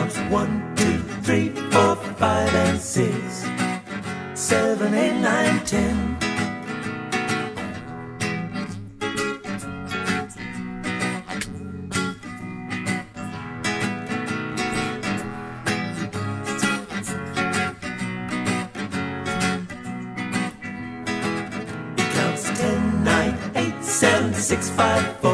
counts one, two, three, four, five, and six, seven, eight, nine, ten. It counts ten, nine, eight, seven, six, five, four.